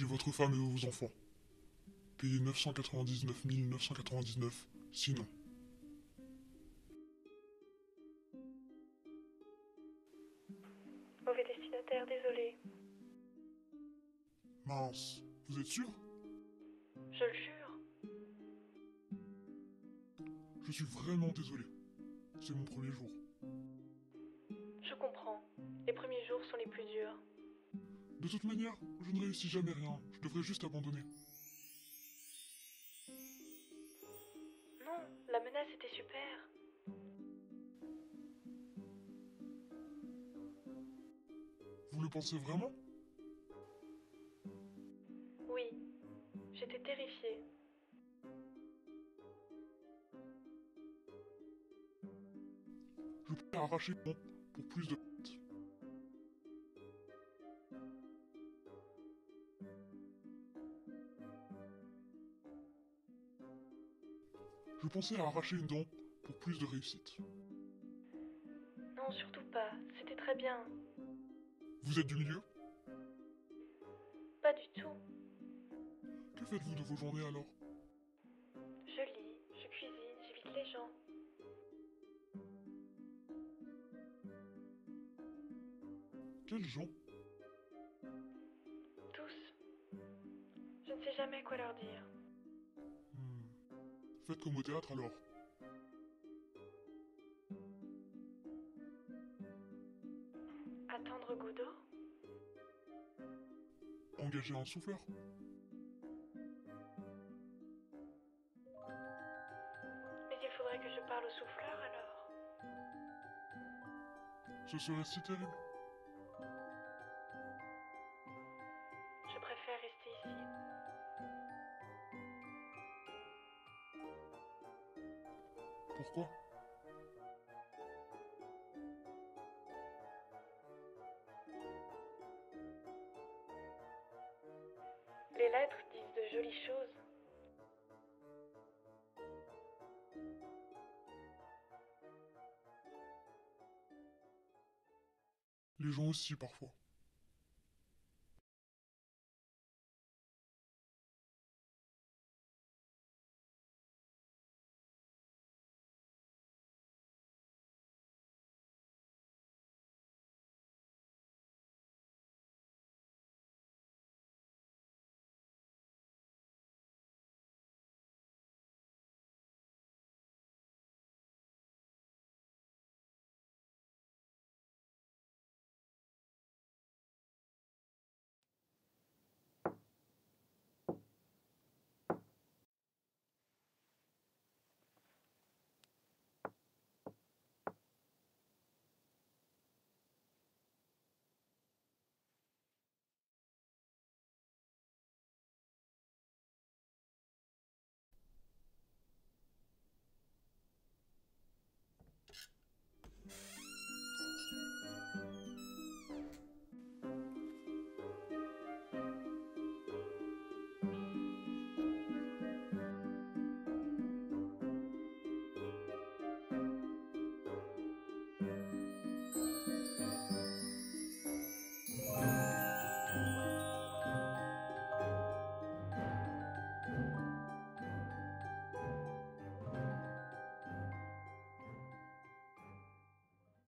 J'ai votre femme et vos enfants. Payez 999 999, sinon. Mauvais destinataire, désolé. Mince, vous êtes sûr? Je le jure. Je suis vraiment désolé. C'est mon premier jour. Je comprends. Les premiers jours sont les plus durs. De toute manière, je ne réussis jamais rien. Je devrais juste abandonner. Non, la menace était super. Vous le pensez vraiment? Oui. J'étais terrifiée. Je pourrais arracher mon pour plus de... Je pensais à arracher une dent pour plus de réussite. Non, surtout pas. C'était très bien. Vous êtes du milieu? Pas du tout. Que faites-vous de vos journées alors? Je lis, je cuisine, j'évite les gens. Quels gens? Tous. Je ne sais jamais quoi leur dire. Faites comme au théâtre alors. Attendre Godot? Engager un souffleur Mais il faudrait que je parle au souffleur alors. Ce serait si terrible. Pourquoi? Les lettres disent de jolies choses. Les gens aussi parfois.